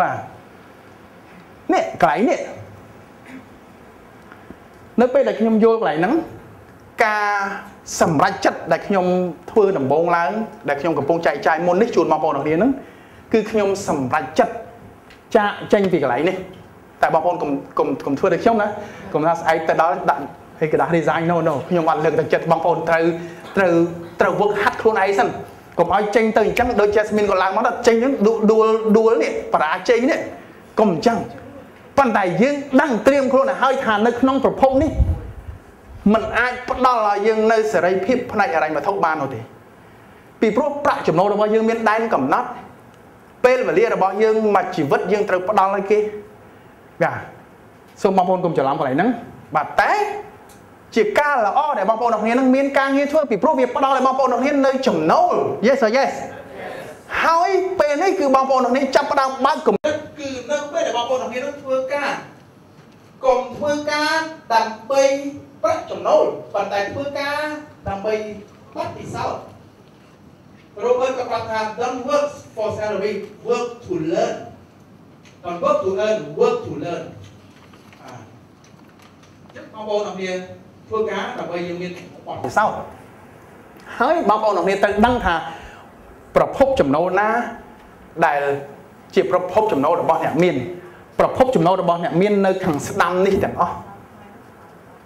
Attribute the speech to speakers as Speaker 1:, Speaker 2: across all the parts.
Speaker 1: បាទនេះកន្លែងនេះនៅពេលដែលខ្ញុំយល់កន្លែងហ្នឹងការសម្រេចចិត្តដែលខ្ញុំធ្វើដំបងឡើងដែលខ្ញុំកំពុងចែកចាយមុននេះជូនបងប្អូនទាំងគ្នាហ្នឹងគឺខ្ញុំសម្រេចចិត្តចាក់ចេញពីកន្លែងនេះតែបងប្អូនកុំកុំកុំធ្វើដូចខ្ញុំណាកុំថាស្អែកទៅដល់ដាក់ហេកដាស់ resign no no ខ្ញុំអត់លើកទឹកចិត្តបងប្អូនត្រូវត្រូវត្រូវវឹកហាត់ខ្លួនឯងសិន កុំឲ្យចេញទៅអញ្ចឹងដូច Jasmine ក៏ឡើងមកដល់ចេញហ្នឹងដួលដួលនេះបរាជ័យនេះកុំអញ្ចឹងប៉ុន្តែយើងដឹងត្រៀមខ្លួនឲ្យហើយថានៅក្នុងប្រភពនេះมันអាចផ្ដល់ឲ្យយើងនៅសេរីភាពផ្នែកអរិញវត្ថុបាននោះទេពីព្រោះប្រាក់ចំណូលរបស់យើងមានដែនកំណត់ពេលវេលារបស់យើងមួយជីវិតយើងត្រូវផ្ដល់ឲ្យគេបាទសូមបងប្អូនកុំច្រឡំកន្លែងហ្នឹងបាទតែ ជាការល្អដែលបងប្អូនអរគ្នានឹងមានការងារធ្វើពីព្រោះវាផ្ដល់ឲ្យបងប្អូនអរគ្នានៅចំណូល Yes or yes ហើយពេលនេះគឺបងប្អូនអរគ្នាចាប់ផ្ដើមបើកគំនិតគឺនៅពេលដែលបងប្អូនអរគ្នានឹងធ្វើការកុំធ្វើការដើម្បីប្រាក់ចំណូលប៉ុន្តែធ្វើការដើម្បីបទពិសោធន៍ Robert ក៏ប្រាប់ថា don't work for salary work to learn don't work to earn work to learn ចឹងបងប្អូនអរគ្នា ធ្វើការដើម្បីយើងមានបទពិសោធន៍ហើយបងប្អូនអរគ្នាត្រូវដឹងថាប្រភពចំណូលណាដែលជាប្រភពចំណូលរបស់អ្នកមានប្រភពចំណូលរបស់អ្នកមាននៅខាងស្ដាំនេះទាំងអស់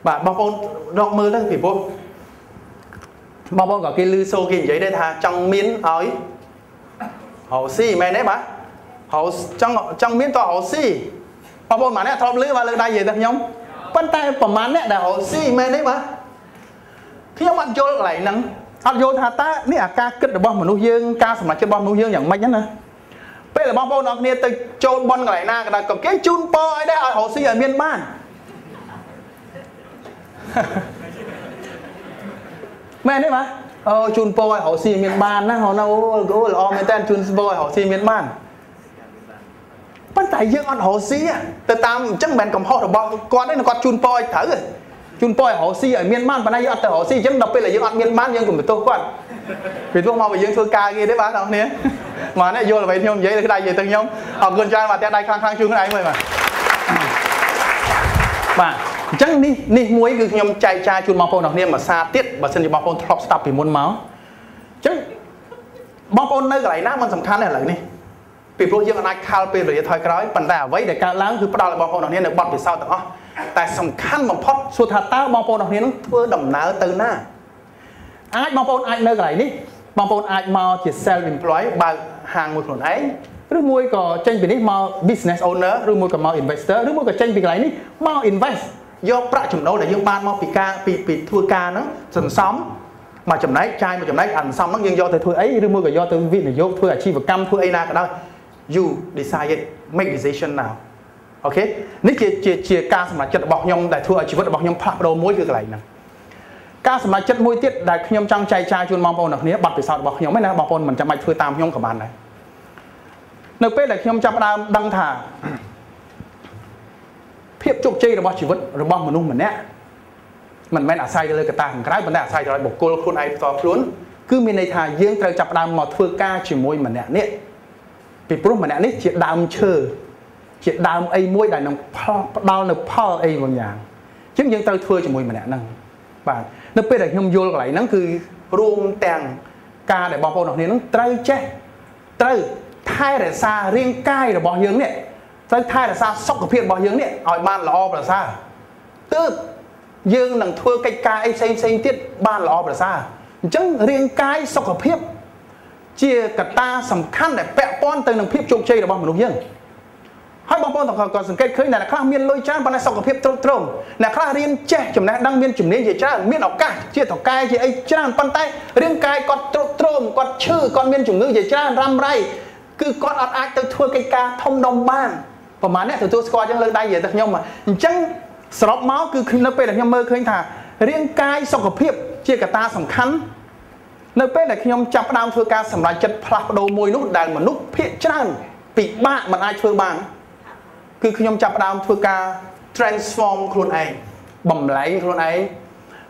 Speaker 1: បាទបងប្អូនរកមើលទៅពីព្រោះបងប្អូនក៏គេលឺសូគេនិយាយដែរថាចង់មានឲ្យហៅស៊ីមែនទេបាទហៅចង់ចង់មានតើហៅស៊ីបងប្អូនម៉ាអ្នកធ្លាប់លឺបាទលើដៃនិយាយទៅខ្ញុំ ប៉ុន្តែប្រហែលអ្នកដែលហៅស៊ីមែនទេបាទខ្ញុំអត់យល់កន្លែងហ្នឹងអត់យល់ថាតើនេះអាការគិតរបស់មនុស្សយើងការសម្រេចចិត្តរបស់មនុស្សយើងយ៉ាងម៉េចណាពេលបងប្អូនអរគ្នាទៅចូលបនកន្លែងណាក៏ដោយក៏គេជូនពរឲ្យដែរឲ្យរកស៊ីឲ្យមានបានមែនទេបាទអូជូនពរឲ្យរកស៊ីមានបានណាហៅនៅអូល្អមែនតើជូនពរឲ្យរកស៊ីមានបាន ប៉ុន្តែយើងអត់រកស៊ីទៅតាមអញ្ចឹងមិនមែនកំហុសរបស់គាត់ទេគាត់ជូនពរឲ្យត្រូវទេជូនពរឲ្យរកស៊ីឲ្យមានបានប៉ុន្តែយើងអត់ទៅរកស៊ីអញ្ចឹងដល់ពេលដែលយើងអត់មានបានយើងកុំបន្ទោសគាត់ពីព្រោះមកបើយើងធ្វើការងារទេបាទបងប្អូនមកនេះយល់អ្វីខ្ញុំនិយាយទៅដៃនិយាយទៅខ្ញុំអរគុណច្រើនបាទតែដៃខ្លាំងខ្លាំងជូនខ្លួនឯងមើលបាទបាទអញ្ចឹងនេះនេះមួយគឺខ្ញុំចែកចាយជូនបងប្អូនទាំងគ្នាមួយសារទៀតបើសិនជាបងប្អូនធ្លាប់ស្ដាប់ពីមុនមកអញ្ចឹងបងប្អូននៅកន្លែងណាมันសំខាន់ទេឥឡូវនេះ ពីព្រោះយើងអាចខលពេលវេលាថយក្រោយប៉ុន្តែអ្វីដែលកើតឡើងគឺផ្ដល់ឲ្យបងប្អូនទាំងគ្នានៅបទពិសោធន៍ទាំងអស់តែសំខាន់បំផុតសួរថាតើបងប្អូនទាំងគ្នានឹងធ្វើដំណើរទៅណាអាចបងប្អូនអាចនៅកន្លែងនេះបងប្អូនអាចមកជា self employed បើកហាងមួយខ្លួនឯងឬមួយក៏ចេញពីនេះមក business owner ឬមួយក៏មក investor ឬមួយក៏ចេញពីកន្លែងនេះមក invest យកប្រាក់ចំណូលដែលយើងបានមកពីការពីពីធ្វើការហ្នឹងសន្សំមកចំណែកចាយមកចំណែកអាសន្សំហ្នឹងយើងយកទៅធ្វើអីឬមួយក៏យកទៅវិនិយោគធ្វើអាជីវកម្មធ្វើអីណាក៏ដោយ you decide it make decision now អូខេនេះជាជាជាការសម្រេចចិត្តរបស់ខ្ញុំដែលធ្វើឲ្យជីវិតរបស់ខ្ញុំផ្លាស់ប្ដូរមួយគឺកន្លែងហ្នឹងការសម្រេចចិត្តមួយទៀតដែលខ្ញុំចង់ចែកចាយជូនបងប្អូនទាំងគ្នាប័ណ្ណពិសោធន៍របស់ខ្ញុំឯណាបងប្អូនមិនចាំបាច់ធ្វើតាមខ្ញុំក៏បានដែរនៅពេលដែលខ្ញុំចាប់ផ្ដើមដឹងថាភាពជោគជ័យរបស់ជីវិតរបស់មនុស្សម្នាក់មិនមែនអាស្រ័យទៅលើកត្តាខាងក្រៅប៉ុន្តែអាស្រ័យទៅលើបុគ្គលខ្លួនឯងផ្ទាល់ខ្លួនគឺមានន័យថាយើងត្រូវចាប់ផ្ដើមមកធ្វើការជាមួយម្នាក់នេះ ពីព្រោះម្នាក់នេះជាដើមឈើជាដើមអីមួយដែលនឹងផ្ដល់នៅផលអីបางយ៉ាងអញ្ចឹងយើងត្រូវធ្វើជាមួយម្នាក់ហ្នឹងបាទនៅពេលដែលខ្ញុំយល់កន្លែងហ្នឹងគឺរួមទាំងការដែលបងប្អូនរបស់គ្នានឹងត្រូវចេះត្រូវថែរក្សារាងកាយរបស់យើងនេះត្រូវថែរក្សាសុខភាពរបស់យើងនេះឲ្យបានល្អប្រសើរទើបយើងនឹងធ្វើកិច្ចការអីផ្សេងផ្សេងទៀតបានល្អប្រសើរអញ្ចឹងរាងកាយសុខភាព ជាកត្តាសំខាន់ដែលពាក់ព័ន្ធទៅនឹងភាពជោគជ័យរបស់មនុស្សយើងហើយបងប្អូនក៏សង្កេតឃើញអ្នកខ្លះមានលុយច្រើនប៉ុន្តែសុខភាពទ្រុឌទ្រោមអ្នកខ្លះរៀនចេះចំណេះដឹងមានជំនាញជាច្រើនមានឱកាសជាតកែជាអីច្រើនប៉ុន្តែរាងកាយគាត់ទ្រុឌទ្រោមគាត់ឈឺគាត់មានជំងឺជាច្រើនរ៉ាំរ៉ៃគឺគាត់អត់អាចទៅធ្វើកិច្ចការធំដុំបានប្រហែលអ្នកទទួលស្គាល់ចឹងលើដៃនិយាយទៅខ្ញុំអញ្ចឹងសរុបមកគឺនៅពេលដែលខ្ញុំមើលឃើញថារាងកាយសុខភាពជាកត្តាសំខាន់ នៅពេលដែលខ្ញុំចាប់ផ្ដើមធ្វើការសម្រេចចិត្តផ្លាស់ប្ដូរមួយនោះដែលមនុស្សភាគច្រើនពិបាកមិនអាចធ្វើបានគឺខ្ញុំចាប់ផ្ដើមធ្វើការ transform ខ្លួនឯងបំលែងខ្លួនឯង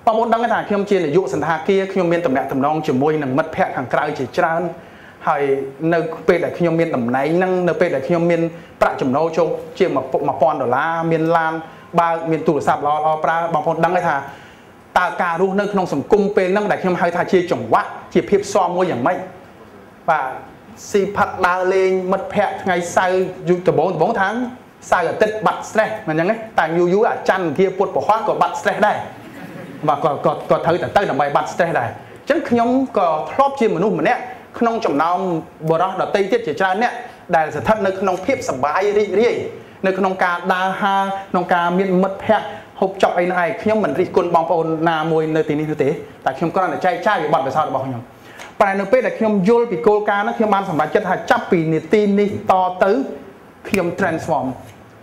Speaker 1: បងប្អូនដឹងថាខ្ញុំជានាយកសន្តាគារខ្ញុំមានតំណែងតំណងជាមួយនឹងមិត្តភ័ក្តិខាងក្រៅជាច្រើនហើយនៅពេលដែលខ្ញុំមានតំណែងហ្នឹងនៅពេលដែលខ្ញុំមានប្រាក់ចំណូលចូលជាង1000ដុល្លារមានឡានបើកមានទូរស័ព្ទល្អល្អប្រើបងប្អូនដឹងហើយថា តើការរស់នៅក្នុងសង្គមពេលហ្នឹងដែលខ្ញុំហៅថាជាចង្វាក់ជាភាពសមមួយយ៉ាងម៉េចបាទស៊ីផាត់ដើរលេងមិត្តភ័ក្តិថ្ងៃសៅរ៍យូរដំបងដំបងថាងសៅរ៍អាទិត្យបាត់ stress មិនអញ្ចឹងទេតែយូរយូរអាច័ន្ទគាពុទ្ធពហោះក៏បាត់ stress ដែរបាទក៏ក៏ក៏ត្រូវតែទៅដើម្បីបាត់ stress ដែរអញ្ចឹងខ្ញុំក៏ធ្លាប់ជាមនុស្សម្នាក់ក្នុងចំណោមបរិសដតីទៀតជាច្រើនអ្នកដែលស្ថិតនៅក្នុងភាពសប្បាយរីករាយនៅក្នុងការដើរហើរក្នុងការមានមិត្តភ័ក្តិហូ បចុកអីនោះឯងខ្ញុំមិនរិះគន់បងប្អូនណាមួយនៅទីនេះនោះទេតែខ្ញុំគ្រាន់តែចែកចាយពីបទពិសោធន៍របស់ខ្ញុំប៉ុន្តែនៅពេលដែលខ្ញុំយល់ពីគោលការណ៍នោះខ្ញុំបានសម្រេចចិត្តថាចាប់ពីនីតិនេះតទៅខ្ញុំ transform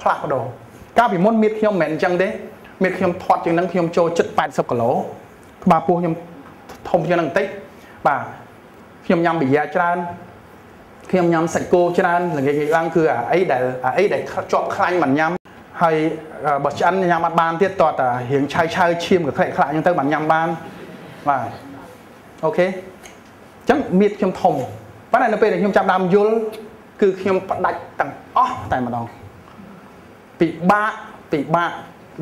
Speaker 1: ផ្លាស់ប្ដូរកាលពីមុនមៀតខ្ញុំមិនមែនអញ្ចឹងទេមៀតខ្ញុំធាត់ជាងហ្នឹងខ្ញុំចូលចិត្ត80គីឡូក្បាលពោះខ្ញុំធំជាងហ្នឹងបន្តិចបាទខ្ញុំញ៉ាំប៊ីយ៉ាច្រើនខ្ញុំញ៉ាំសាច់គោច្រើនល្ងាចឡើងគឺអាអីដែលអាអីដែលជាប់ខ្លាញ់មិនញ៉ាំ ហើយបើឆ្អិនញ៉ាំអត់បានទៀតតោះតែរៀងឆៅឆៅឈាមក៏ខ្លែកខ្លាក់អញ្ចឹងទៅបានញ៉ាំបានបាទអូខេអញ្ចឹងមៀតខ្ញុំធំប៉ុន្តែនៅពេលដែលខ្ញុំចាប់ដើមយល់គឺខ្ញុំផ្ដាច់ទាំងអស់តែម្ដងពិបាកពិបាក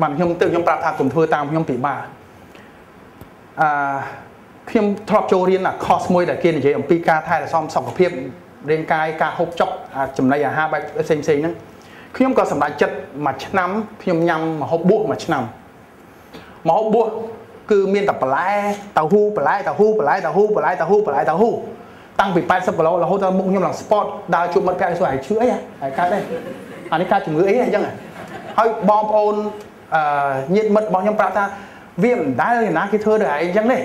Speaker 1: បានខ្ញុំទៅខ្ញុំប្រាប់ថាកុំធ្វើតាមខ្ញុំពិបាកអឺខ្ញុំធ្លាប់ចូលរៀនអា course មួយដែលគេនិយាយអំពីការថែរក្សាសុខភាពរាងកាយការហូបចុកចំណីអាហារបែបផ្សេងផ្សេងហ្នឹង ខ្ញុំក៏សម្រេចចិត្តមួយឆ្នាំខ្ញុំញ៉ាំម្ហូបបួសមួយឆ្នាំម្ហូបបួសគឺមានតែបន្លែតៅហ៊ូបន្លែតៅហ៊ូបន្លែតៅហ៊ូបន្លែតៅហ៊ូបន្លែតៅហ៊ូតាំងពី80គីឡូរហូតដល់មុខខ្ញុំឡើង sport ដើរជួបមិត្តភក្តិសួរឲ្យឈឺអីហើយកើតទេអានេះកើតជំងឺអីអញ្ចឹងហើយបងប្អូនអឺញាតិមិត្តរបស់ខ្ញុំប្រាប់ថាវាមិនដែលណាគេធ្វើដូចឯងអញ្ចឹងទេ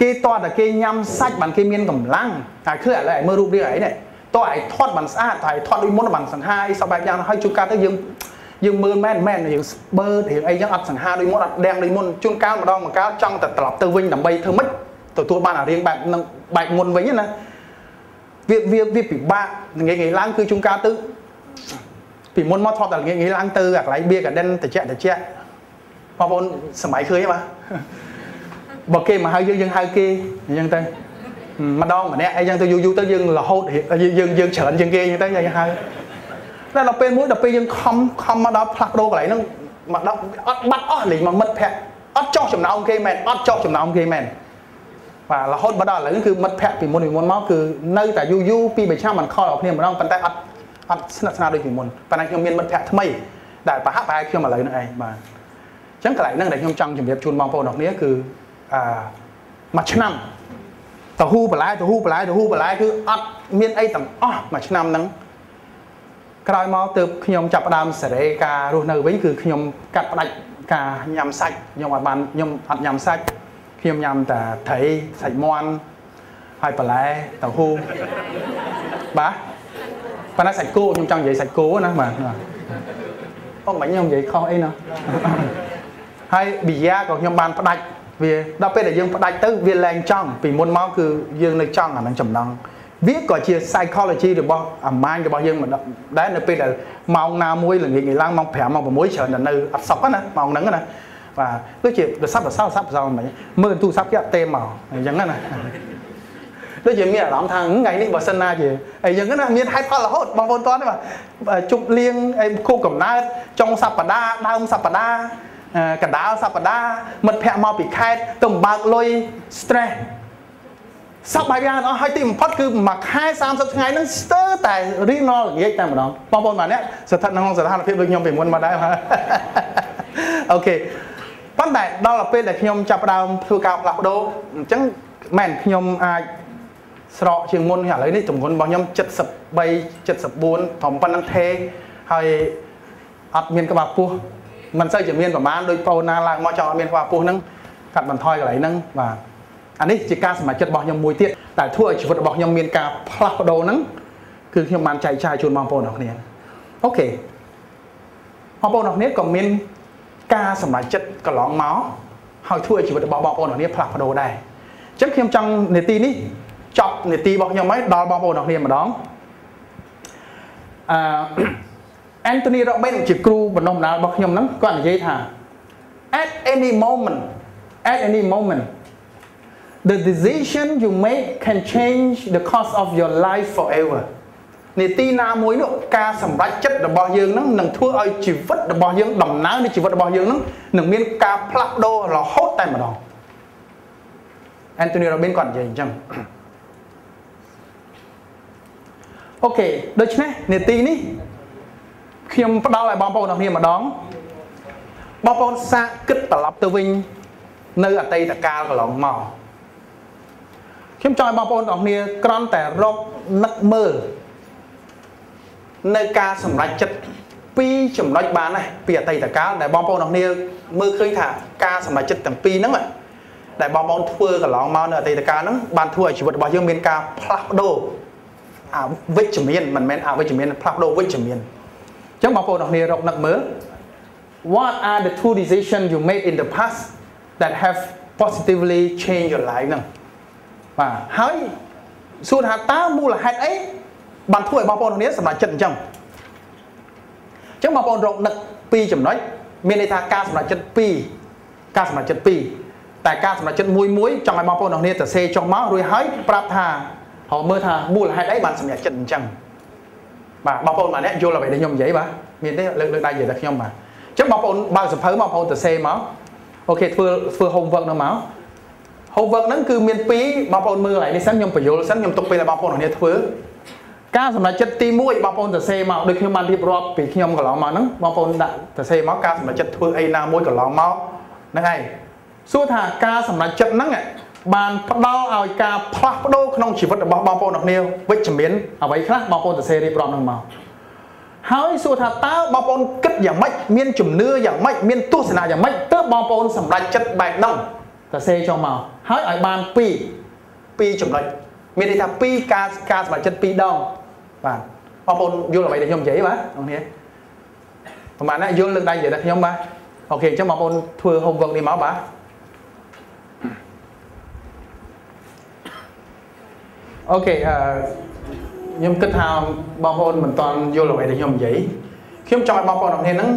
Speaker 1: គេតតែគេញ៉ាំសាច់បានគេមានកម្លាំងតែគឺឥឡូវឲ្យមើលរូបរាងឯនេះ តើឲ្យធាត់បានស្អាតតែធាត់ដូចមុនបានសង្ហាអីសពបែបយ៉ាងហើយជួនកាលទៅយើងយើងមើលមែនមែនយើងស្បឺរឿងអីចឹងអត់សង្ហាដូចមុនអត់ដាំងដូចមុនជួនកាលម្ដងម្កាលចង់តែត្រឡប់ទៅវិញដើម្បីធ្វើម៉េចទទួលបានអារៀងបែបនឹងបែបមុនវិញណាវាវាវាពិបាកងាយងាយឡើងគឺជួនកាលទៅពីមុនមកធ្លាប់តែងាយងាយឡើងទៅអាកន្លែងបៀកាដិនតិចតិចបងប្អូនសម័យឃើញទេបាទបើគេមកហៅយើងយើងហៅគេអញ្ចឹងទៅ ម្ដងម្នាក់អីចឹងទៅយូរយូរទៅយើងរហូតយើងយើងច្រើនជាងគេអញ្ចឹងទៅយើងហៅតែដល់ពេលមួយដល់ពេលយើងខំខំមកដល់ផ្លាស់ប្ដូរកន្លែងហ្នឹងមកដល់អត់បាត់អស់លេងមកមិត្តភ័ក្តិអត់ចោះចំណោមគេមែនអត់ចោះចំណោមគេមែនបាទរហូតមកដល់ឥឡូវគឺមិត្តភ័ក្តិពីមុនពីមុនមកគឺនៅតែយូរយូរពីមួយឆ្នាំមិនខលដល់គ្នាម្ដងប៉ុន្តែអត់អត់ស្និទ្ធស្នាលដូចពីមុនប៉ុន្តែខ្ញុំមានមិត្តភ័ក្តិថ្មីដែលប្រហាក់ប្រហែលខ្ញុំឥឡូវហ្នឹងឯងបាទអញ្ចឹងកន្លែងហ្នឹងដែលខ្ញុំចង់ជម្រាបជូនបងប្អូនអរគ្នាគឺអឺមួយឆ្នាំ តហ៊ូបន្លែតហ៊ូបន្លែតហ៊ូបន្លែគឺអត់មានអីទាំងអស់មួយឆ្នាំហ្នឹងក្រោយមកទើបខ្ញុំចាប់ផ្ដើមសេរីការរស់នៅវិញគឺខ្ញុំកាត់ផ្ដាច់ការញ៉ាំសាច់ខ្ញុំអត់បានខ្ញុំអត់ញ៉ាំសាច់ខ្ញុំញ៉ាំតែត្រីសាច់មាន់ហើយបន្លែតហ៊ូបាទប៉ុន្តែសាច់គោខ្ញុំចង់និយាយសាច់គោណាបាទអូមិនខ្ញុំនិយាយខុសអីណាហើយប៊ីយ៉ាក៏ខ្ញុំបានផ្ដាច់ វាដល់ពេលដែលយើងផ្ដាច់ទៅវាលែងចង់ពីមុនមកគឺយើងនៅចង់អានឹងចំណងវាក៏ជា psychology របស់អាម៉ាញរបស់យើងមិនដែរនៅពេលដែលម៉ោងណាមួយល្ងាចឡើងម៉ោង5ម៉ោង6ច្រើនតែនៅអត់សុខណាម៉ោងហ្នឹងណាបាទដូចជារស័ព្ទរស័ព្ទរស័ព្ទរស័ព្ទមិនមើលទូរស័ព្ទគេអត់ទេមកអញ្ចឹងណាដូចជាមានអារម្មណ៍ថាថ្ងៃនេះបើសិនណាជាអីចឹងណាមានហេតុផលរហូតបងប្អូនតើបាទជប់លៀងអីគូកំណើតចុងសប្តាហ៍ដើមសប្តាហ៍ កណ្ដាលសប្តាហ៍មិត្តភ័ក្តិមកពីខេត្តទៅបើកលុយ stress សពបែបយ៉ាងអស់ហើយទីបំផុតគឺមួយខែ30ថ្ងៃហ្នឹងស្ទើរតែរៀងរាល់ល្ងាចតែម្ដងបងប្អូនបាទអ្នកស្ថិតក្នុងស្ថានភាពដូចខ្ញុំពីមុនមកដែរអូខេប៉ុន្តែដល់ពេលដែលខ្ញុំចាប់ផ្ដើមធ្វើការផ្លាស់ប្ដូរអញ្ចឹងមែនខ្ញុំអាចស្រកជាងមុនឥឡូវនេះទម្ងន់របស់ខ្ញុំ73 74ធំប៉ុណ្ណឹងថេហើយអត់មានក្បាលពោះ មិនសូវជាមានប្រមាណដូចប្អូនណាឡើងមកចង់អត់មានខ្វះពោះហ្នឹងកាត់បន្ថយកន្លែងហ្នឹងបាទអានេះជាការសម្រេចចិត្តរបស់ខ្ញុំមួយទៀតតែធ្វើឲ្យជីវិតរបស់ខ្ញុំមានការផ្លាស់ប្ដូរហ្នឹងគឺខ្ញុំបានចែកចាយជូនបងប្អូនរបស់គ្នាអូខេបងប្អូនរបស់គ្នាក៏មានការសម្រេចចិត្តកន្លងមកហើយធ្វើឲ្យជីវិតរបស់បងប្អូនរបស់គ្នាផ្លាស់ប្ដូរដែរអញ្ចឹងខ្ញុំចង់នេតិនេះចប់នេតិរបស់ខ្ញុំហើយដល់បងប្អូនរបស់គ្នាម្ដងអឺ Anthony Robbins ជាគ្រូបណ្ដុះបណ្ដាលរបស់ខ្ញុំហ្នឹងគាត់និយាយថា at any moment at any moment the decision you make can change the course of your life forever នីតិណាមួយនោះការសម្រេចចិត្តរបស់យើងនឹងនឹងធ្វើឲ្យជីវិតរបស់យើងដំណើរនៃជីវិតរបស់យើងនឹងនឹងមានការផ្លាស់ប្ដូររហូតតែម្ដង Anthony Robbins គាត់និយាយអញ្ចឹងអូខេដូច្នេះនេតិនេះ ខ្ញុំផ្ដល់ឲ្យបងប្អូនអរគ្នាម្ដងបងប្អូនសាកគិតត្រឡប់ទៅវិញ នៅអតីតកាលកន្លងមកខ្ញុំចង់ឲ្យបងប្អូនអរគ្នាក្រំតែរកនឹកមើលនៅការសម្រេចចិត្តពីរចំណុចបានណាពីអតីតកាលដែលបងប្អូនអរគ្នាមើលឃើញថាការសម្រេចចិត្តទាំងពីរហ្នឹងដែលបងប្អូនធ្វើកន្លងមកនៅអតីតកាលហ្នឹងបានធ្វើឲ្យជីវិតរបស់យើងមានការផ្លាស់ប្ដូរអវិជ្ជមានមិនមែនអវិជ្ជមានផ្លាស់ប្ដូរវិជ្ជមានអញ្ចឹងបងប្អូនអរគ្នារកនឹកមើល what are the two decisions you made in the past that have positively changed your life ហ្នឹងបាទហើយសួរថាតើមូលហេតុអីបានធ្វើឲ្យបងប្អូនគ្នាសម្រេចចិត្តអញ្ចឹងអញ្ចឹងបងប្អូនរកនឹកពីរចំណុចមានន័យថាការសម្រេចចិត្តពីរការសម្រេចចិត្តពីរតែការសម្រេចចិត្តមួយមួយចង់ឲ្យបងប្អូនគ្នាទៅសេចុះមករួចហើយប្រាប់ថាហៅមើលថាមូលហេតុអីបានសម្រេចចិត្តអញ្ចឹង បាទបងប្អូនម្នាក់យល់អ្វីដែលខ្ញុំនិយាយបាទមានទេលើកលើកដៃនិយាយតែខ្ញុំបាទអញ្ចឹងបងប្អូនបើកសភៅបងប្អូនទៅសេមកអូខេធ្វើធ្វើ homework នោះមក homework ហ្នឹងគឺមានពីរបងប្អូនមើលហើយនេះសិនខ្ញុំបញ្យល់សិនខ្ញុំទុកពេលឲ្យបងប្អូនគ្នាធ្វើការសម្រេចចិត្តទី1បងប្អូនទៅសេមកដូចខ្ញុំបានរៀបរាប់ពីខ្ញុំកន្លងមកហ្នឹងបងប្អូនដាក់ទៅសេមកការសម្រេចចិត្តធ្វើអីណាមួយកន្លងមកហ្នឹងហើយសួរថាការសម្រេចចិត្តហ្នឹង បានផ្ដល់ឲ្យការផ្លាស់ប្ដូរក្នុងជីវិតរបស់បងប្អូនគ្នាវិជ្ជមានអ្វីខ្លះបងប្អូនទៅសេរៀបរាប់ហ្នឹងមកហើយសួរថាតើបងប្អូនគិតយ៉ាងម៉េចមានជំនឿយ៉ាងម៉េចមានទស្សនៈយ៉ាងម៉េចទើបបងប្អូនសម្រេចចិត្តបែបហ្នឹងទៅសេចុះមកហើយឲ្យបាន2 2ចំណុចមានន័យថា2ការការសម្រេចចិត្ត2ដងបាទបងប្អូនយល់អ្វីដែលខ្ញុំនិយាយបាទបងប្អូនប្រហែលណាយល់លើកដៃនិយាយតែខ្ញុំបាទអូខេអញ្ចឹងបងប្អូនធ្វើ homework នេះមកបាទ អូខេអឺខ្ញុំគិតថាបងប្អូនមិនតន់យល់អ្វីដែលខ្ញុំនិយាយខ្ញុំចង់ឲ្យបងប្អូនទាំងនេះហ្នឹង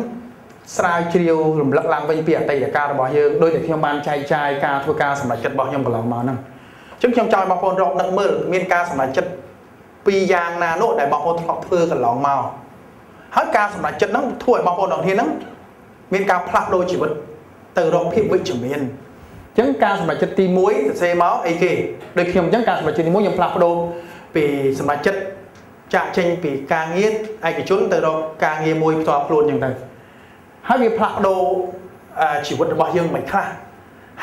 Speaker 1: ស្រាវជ្រាវរំលឹកឡើងវិញពីអតីតកាលរបស់យើងដោយតែខ្ញុំបានចែកចាយការធ្វើការសម្រេចចិត្តរបស់ខ្ញុំកន្លងមកហ្នឹងអញ្ចឹងខ្ញុំចង់ឲ្យបងប្អូនរកដឹកមើលមានការសម្រេចចិត្តពីរយ៉ាងណានោះដែលបងប្អូនធ្លាប់ធ្វើកន្លងមកហើយការសម្រេចចិត្តហ្នឹងធ្វើឲ្យបងប្អូនទាំងគ្នាហ្នឹងមានការផ្លាស់ប្ដូរជីវិតទៅរកភាពវិជ្ជមាន អញ្ចឹងការសម្រេចចិត្តទី1សរសេរមកអីគេដូចខ្ញុំអញ្ចឹងការសម្រេចចិត្តទី1ខ្ញុំផ្លាស់ប្ដូរពីសម្រេចចិត្តចាក់ចេញពីការងារឯកជនទៅរកការងារមួយផ្ទាល់ខ្លួនអញ្ចឹងទៅហើយវាផ្លាស់ប្ដូរជីវិតរបស់យើងមិនខ្លះ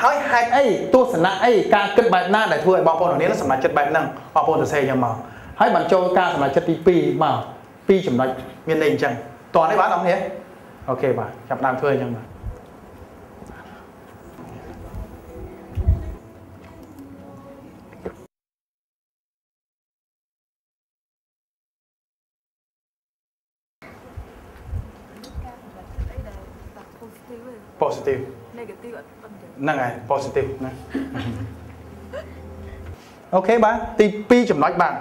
Speaker 1: ហើយហេតុអីទស្សនៈអីការគិតបែបណាដែលធ្វើឲ្យបងប្អូនទាំងនេះសម្រេចចិត្តបែបហ្នឹងបងប្អូនសរសេរយ៉ាងមកហើយបានចូលការសម្រេចចិត្តទី2មកពីរចំណុចមានន័យអញ្ចឹងតោះនេះបាទបងប្អូនអូខេបាទចាប់ដើមធ្វើអញ្ចឹងបាទ positive
Speaker 2: negative អត់អត់ទេ
Speaker 1: ហ្នឹងហើយ positive ណាអូខេបាទទី2ចំណុចបាទ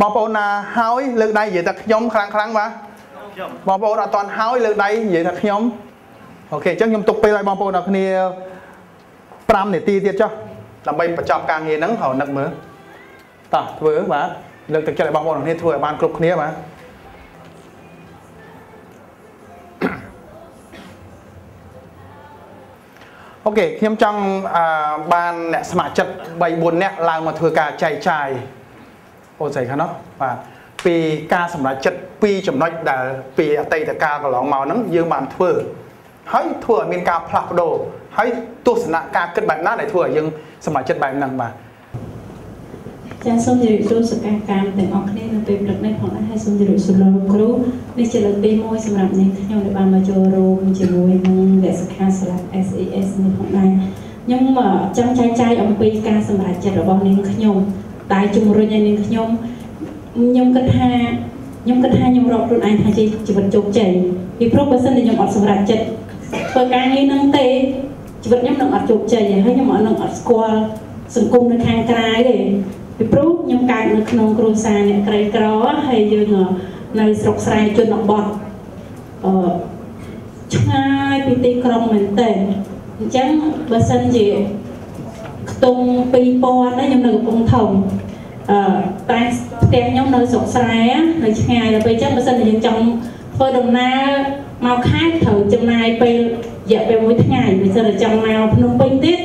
Speaker 1: បងប្អូនណាហើយលើកដៃនិយាយថាខ្ញុំខ្លាំងខ្លាំងបាទខ្ញុំបងប្អូនអត់តាន់ហើយលើកដៃនិយាយថាខ្ញុំអូខេអញ្ចឹងខ្ញុំទុកពេលឲ្យបងប្អូនអ្នកគ្នា5នាទីទៀតចុះដើម្បីបញ្ចប់ការងារហ្នឹងហើយនឹកមើលតោះធ្វើបាទលើកទឹកចិត្តឲ្យបងប្អូនអ្នកគ្នាធ្វើឲ្យបានគ្រប់គ្នាបាទ អូខេខ្ញុំចង់អឺបានអ្នកស្ម័គ្រចិត្ត3 4នាក់ឡើងមកធ្វើការចែកចាយអូស្អីខាងនោះបាទពីការសម្រេចចិត្តពីរចំណុចដែលពីអតីតកាលកន្លងមកហ្នឹងយើងបានធ្វើហើយធ្វើឲ្យមានការផ្លាស់ប្ដូរហើយទស្សនៈការគិតបែបណាដែលធ្វើឲ្យយើងសម្រេចចិត្តបែបហ្នឹងបាទ
Speaker 3: ចាសូមជម្រាបសួរសកម្មកម្មទាំងអស់គ្នានៅពេលព្រឹកនេះផងដែរហើយសូមជម្រាបសួរលោកគ្រូនេះជាលើកទី1សម្រាប់នាងខ្ញុំដែលបានមកចូលរួមជាមួយនឹងវគ្គសិក្ខាសាលា SES នេះផងដែរខ្ញុំចង់ចែកចាយអំពីការសម្រេចចិត្តរបស់នាងខ្ញុំតែជំរុញឲ្យនាងខ្ញុំខ្ញុំគិតថាខ្ញុំគិតថាខ្ញុំរកខ្លួនឯងថាជាជីវិតជោគជ័យពីព្រោះបើសិនជាខ្ញុំអត់សម្រេចចិត្តធ្វើការងារហ្នឹងទេជីវិតខ្ញុំនឹងអត់ជោគជ័យទេហើយខ្ញុំអត់នឹងអត់ស្គាល់សង្គមនៅខាងក្រៅទេ ពីព្រោះខ្ញុំកើតនៅក្នុងគ្រួសារអ្នកក្រីក្រហើយយើងនៅស្រុកស្រែជនបទអឺឆ្ងាយពីទីក្រុងមែនទែនអញ្ចឹងបើសិនជាទង់2000ណាខ្ញុំនៅកំពង់ធំអឺតែផ្ទះខ្ញុំនៅស្រុកស្រែនៅឆ្ងាយដល់ពេលអញ្ចឹងបើសិនជាយើងចង់ធ្វើដំណើរមកខេត្តត្រូវចំណាយពេលរយៈពេលមួយថ្ងៃបើសិនជាចង់មកភ្នំពេញទៀត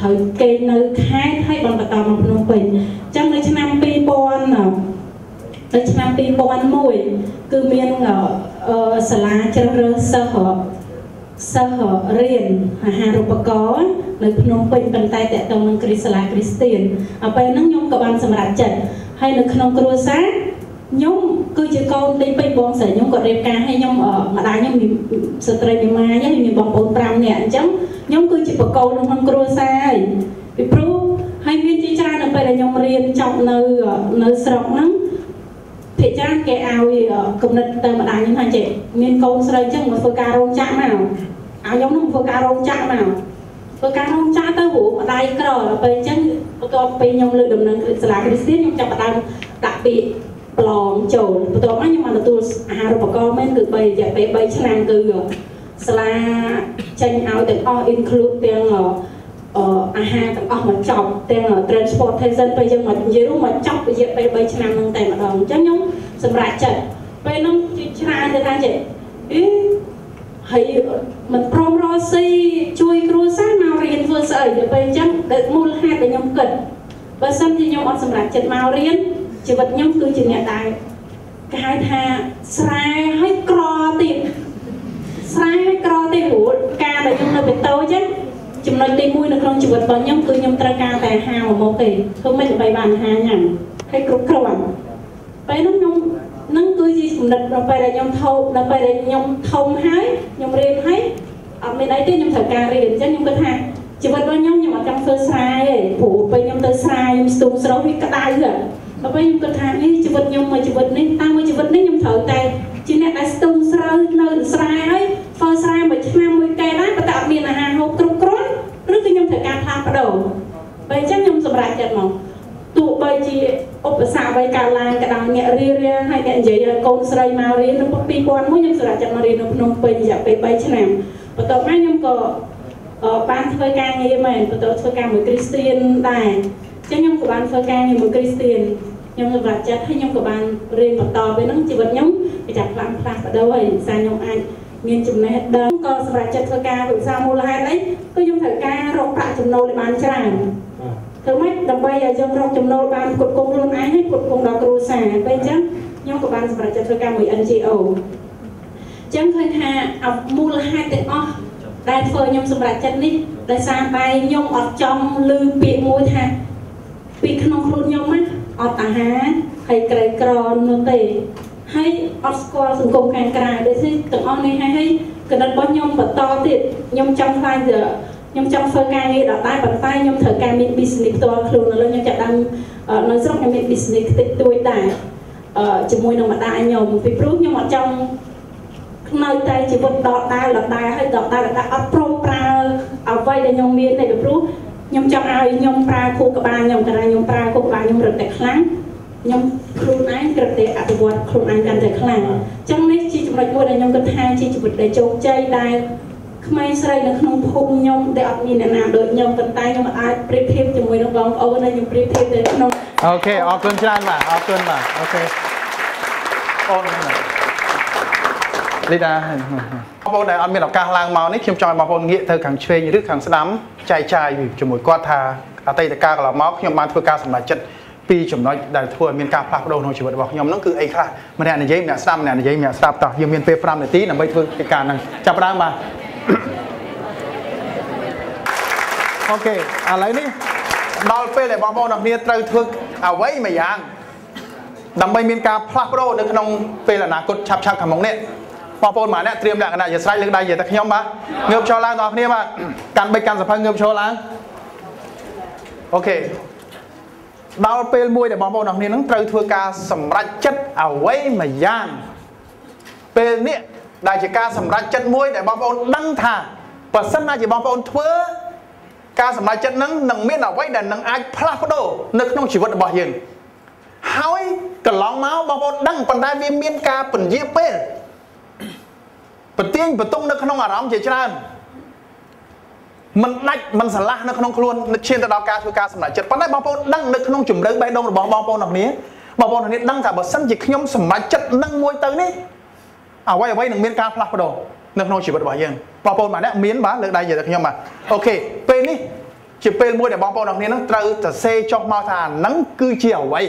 Speaker 3: ត្រូវគេនៅខេត្តហើយបន្តបន្តមកភ្នំពេញ អញ្ចឹងនៅឆ្នាំ2000នៅឆ្នាំ2001គឺមានអឺសាលាជ្រើសរើសសិស្សសិស្សរៀនអាហារូបករណ៍នៅភ្នំពេញប៉ុន្តែតកតងនឹងគ្រីសាលាគ្រីស្ទៀនដល់ពេលហ្នឹងខ្ញុំក៏បានសម្រេចចិត្តហើយនៅក្នុងគ្រួសារខ្ញុំគឺជាកូនទីពីរបងស្រីខ្ញុំក៏រៀបការឲ្យខ្ញុំម្ដាយខ្ញុំមានស្ត្រីមេម៉ាយហើយមានបងប្អូន5នាក់អញ្ចឹងខ្ញុំគឺជាបកូននៅក្នុងគ្រួសារហើយពីព្រោះ ហើយមានជាច្រើននៅពេលដែលខ្ញុំរៀនចប់នៅនៅស្រុកហ្នឹងភាគច្រើនគេឲ្យគំនិតទៅម្ដាយខ្ញុំថាចេះមានកូនស្រីអញ្ចឹងមកធ្វើការរោងចក្រមកឲ្យខ្ញុំនឹងធ្វើការរោងចក្រមកធ្វើការរោងចក្រទៅព្រោះម្ដាយក្រដល់ពេលអញ្ចឹងបន្ទាប់ពីខ្ញុំលើកដំណឹងសាលាគ្រីស្ទៀនខ្ញុំចាប់ផ្ដើមដាក់ពាក្យប្រឡងចូលបន្ទាប់មកខ្ញុំបានទទួលអាហារូបករណ៍មែនគឺ3រយៈពេល3ឆ្នាំគឺសាលាចេញឲ្យទាំងអស់ include ទាំង អាហារទាំងអស់មកចប់ទាំង transportation ពេលយើងមកនិយាយរួមមកចប់រយៈពេល3ឆ្នាំហ្នឹងតែម្ដងអញ្ចឹងខ្ញុំសម្រេចចិត្តពេលហ្នឹងជាច្រើនទៅថាចេះអីហើយមិនព្រមរកស៊ីជួយគ្រួសារមករៀនធ្វើស្អីទៅពេលអញ្ចឹងដែលមូលហេតុដែលខ្ញុំគិតបើសិនជាខ្ញុំអត់សម្រេចចិត្តមករៀនជីវិតខ្ញុំគឺជាអ្នកដែលគេហៅថាស្រែឲ្យក្រទៀតស្រែឲ្យក្រទៀតព្រោះការដែលខ្ញុំនៅបេតូចហ្នឹង ចំណុចទី1នៅក្នុងជីវិតរបស់ខ្ញុំគឺខ្ញុំត្រូវការតែអាហារមកទេធ្វើមិនដើម្បីបានអាហារញ៉ាំហើយគ្រប់គ្រាន់ពេលនោះខ្ញុំនឹងគឺជាគំនិតដល់ពេលដែលខ្ញុំថោកដល់ពេលដែលខ្ញុំធំហើយខ្ញុំរៀនហើយអត់មានអីទេខ្ញុំត្រូវការរៀនអញ្ចឹងខ្ញុំគិតថាជីវិតរបស់ខ្ញុំខ្ញុំអត់ចង់ធ្វើស្រែទេព្រោះពេលខ្ញុំទៅស្រែខ្ញុំស្ទូងស្រោវាក្តៅហ៎ដល់ពេលខ្ញុំគិតថានេះជីវិតខ្ញុំមួយជីវិតនេះតាមមួយជីវិតនេះខ្ញុំត្រូវតែជាអ្នកដែលស្ទូងស្រូវនៅស្រែហើយធ្វើស្រែមួយឆ្នាំមួយកែដែរប៉ុន្តែអត់មានអាហារហូបគ្រប់គ្រាន់ឬក៏ខ្ញុំត្រូវការផ្លាស់ប្ដូរពេល អញ្ចឹងខ្ញុំសម្រេចចិត្តមកទោះបីជាឧបសគ្គអ្វីកើតឡើងក៏ដោយអ្នករៀនរៀនហើយអ្នកនិយាយឲ្យកូនស្រីមករៀននៅ2001ខ្ញុំសម្រេចចិត្តមករៀននៅភ្នំពេញរយៈពេល3ឆ្នាំបន្ទាប់មកខ្ញុំក៏បានធ្វើការងារមែនបន្តធ្វើការមួយគ្រីស្ទៀនដែរអញ្ចឹងខ្ញុំក៏បានធ្វើការងារមួយគ្រីស្ទៀនខ្ញុំសម្រេចចិត្តហើយខ្ញុំក៏បានរៀនបន្តពេលហ្នឹងជីវិតខ្ញុំវាចាប់ផ្ដើមផ្លាស់ប្ដូរហើយភាសាខ្ញុំអាចមានចំណេះដឹងក៏សម្រាប់ចិត្តធ្វើការវិសាមូលហេតុអីគឺខ្ញុំត្រូវការរកប្រាក់ចំណូលឲ្យបានច្រើន ធ្វើម៉េចដើម្បីឲ្យយើងរកចំណូលបានគ្រប់គ្រងខ្លួនឯងហើយគ្រប់គ្រងដល់គ្រួសារពេលអញ្ចឹងខ្ញុំក៏បានសម្រាប់ចិត្តធ្វើការមួយ NGO អញ្ចឹងឃើញថាមូលហេតុទាំងអស់ដែលធ្វើខ្ញុំសម្រាប់ចិត្តនេះដោយសារតែខ្ញុំអត់ចង់លឺពាក្យមួយថាពីក្នុងខ្លួនខ្ញុំណាអត់អាហារហើយក្រីក្រនោះទេហើយអត់ស្គាល់សង្គមខាងក្រៅដូចនេះទាំងអស់នេះហើយហើយកណិតរបស់ខ្ញុំបន្តទៀតខ្ញុំចង់ខ្លាចទៅ ខ្ញុំចង់ធ្វើការងារដល់ដែរប៉ុន្តែខ្ញុំត្រូវការមាន business ផ្ទាល់ខ្លួនឥឡូវខ្ញុំចាប់ដើមនៅស្រុកខ្ញុំមាន business តិចតួចដែរជាមួយនឹងម្ដាយខ្ញុំពីព្រោះខ្ញុំអត់ចង់នៅតែជីវិតដកដាលដដែលហើយដកដាលដដែលអត់ព្រមប្រើអ្វីដែលខ្ញុំមានទេពីព្រោះខ្ញុំចង់ឲ្យខ្ញុំប្រើខួរក្បាលខ្ញុំកាលណាខ្ញុំប្រើខួរក្បាលខ្ញុំរឹតតែខ្លាំងខ្ញុំខ្លួនឯងកាន់តែអភិវឌ្ឍខ្លួនឯងកាន់តែខ្លាំងអញ្ចឹងនេះជាចំណុចមួយដែលខ្ញុំគិតថាជាជីវិតដែលជោគជ័យដែល ក្មេងស្រីនៅក្នុងភូមិខ្ញុំដែលអត់មានអ្នកណាដូចខ្ញុំប៉ុន្តែខ្ញុំអាចប្រៀបធៀបជាមួយនឹងបងប្អូនហើយខ្ញុំប្រៀបធៀបទៅក្នុង
Speaker 1: OK អរគុណច្រើនបាទអរគុណបាទ OK អូនលីដាបងប្អូនដែលអត់មានឱកាសឡើងមកនេះខ្ញុំចង់ឲ្យបងប្អូនងាកទៅខាងឆ្វេងឬខាងស្ដាំចែកចាយជាមួយគាត់ថាអតីតកាលកន្លងមកខ្ញុំបានធ្វើការសម្រេចចិត្តពីរចំណុចដែលធ្វើឲ្យមានការផ្លាស់ប្ដូរក្នុងជីវិតរបស់ខ្ញុំហ្នឹងគឺអីខ្លះម្នាក់និយាយម្នាក់ស្ដាប់ម្នាក់និយាយម្នាក់ស្ដាប់តោះយើងមានពេល5នាទីដើម្បីធ្វើកិច្ចការហ្នឹងចាប់ផ្ដើមបាទ អូខេឥឡូវនេះដល់ពេលដែលបងប្អូនអរគ្នាត្រូវធ្វើអ្វីមួយយ៉ាងដើម្បីមានការផ្លាស់ប្ដូរនៅក្នុងពេលអនាគតឆាប់ឆាប់ខាងមុខនេះបងប្អូនម្នាក់ត្រៀមលក្ខណៈជាស្រេចលើកដៃនិយាយតែខ្ញុំបាទងើបឈរឡើងបងប្អូនគ្នាបាទកាន់បិចកាន់សភៅងើបឈរឡើងអូខេដល់ពេលមួយដែលបងប្អូនអរគ្នានឹងត្រូវធ្វើការសម្រេចចិត្តអ្វីមួយយ៉ាងពេលនេះ ដែលជាការសម្រេចចិត្តមួយដែលបងប្អូនដឹងថាបើសិនណាជាបងប្អូនធ្វើការសម្រេចចិត្តនឹងនឹងមានអ្វីដែលនឹងអាចផ្លាស់ប្ដូរនៅក្នុងជីវិតរបស់យើងហើយកន្លងមកបងប្អូនដឹងប៉ុន្តែវាមានការពន្យាពេលប្រទៀងបន្ទង់នៅក្នុងអារម្មណ៍ជាច្រើនមិនដាច់មិនស្រឡះនៅក្នុងខ្លួនឈានទៅដល់ការធ្វើការសម្រេចចិត្តប៉ុន្តែបងប្អូនដឹងនៅក្នុងជំរឿបេះដូងរបស់បងប្អូនទាំងគ្នាបងប្អូនទាំងគ្នាដឹងថាបើសិនជាខ្ញុំសម្រេចចិត្តនឹងមួយទៅនេះ អ្វីអ្វីនឹងមានការផ្លាស់ប្ដូរនៅក្នុងជីវិតរបស់យើងបងប្អូនម្នាក់មានបាទលើកដៃនិយាយទៅខ្ញុំបាទអូខេពេលនេះជាពេលមួយដែលបងប្អូនទាំងគ្នានឹងត្រូវសរសេរចុះមកថាហ្នឹងគឺជាអ្វី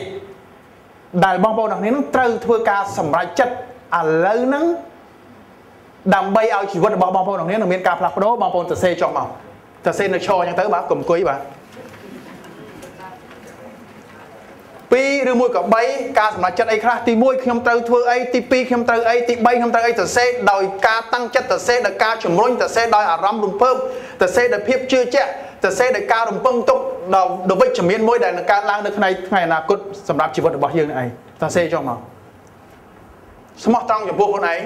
Speaker 1: ដែលបងប្អូនទាំងគ្នានឹងត្រូវធ្វើការសម្រេចចិត្តឥឡូវហ្នឹងដើម្បីឲ្យជីវិតរបស់បងប្អូនទាំងគ្នានឹងមានការផ្លាស់ប្ដូរបងប្អូនសរសេរចុះមកសរសេរនៅឈរអញ្ចឹងទៅបាទកុំអង្គុយបាទ 2ឬមួយក៏3ការសម្រេចចិត្តអីខ្លះទី1ខ្ញុំត្រូវធ្វើអីទី2ខ្ញុំត្រូវអីទី3ខ្ញុំត្រូវអីសរសេរដោយការតាំងចិត្តសរសេរដោយការជំរុញសរសេរដោយអារម្មណ៍រំភើបសរសេរដោយភាពជឿជាក់សរសេរដោយការរំពឹងទុកដល់ដល់វិជ្ជមានមួយដែលនឹងកើតឡើងនៅថ្ងៃថ្ងៃអនាគតសម្រាប់ជីវិតរបស់យើងនេះឯងសរសេរចុះមកស្មោះត្រង់ចំពោះខ្លួនឯង